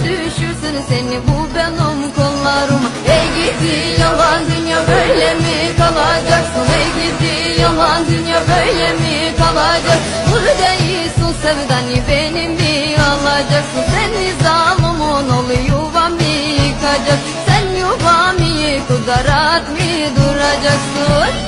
Düşürsün seni bu benim kollarıma. Ey gidi yalan dünya böyle mi kalacaksın Ey gidi yalan dünya böyle mi kalacak? Vur değilsin sevdani benim mi alacaksın Sen nizamımın olu yuvamı yıkacak. Sen yuvamı yıkıp mı duracaksın?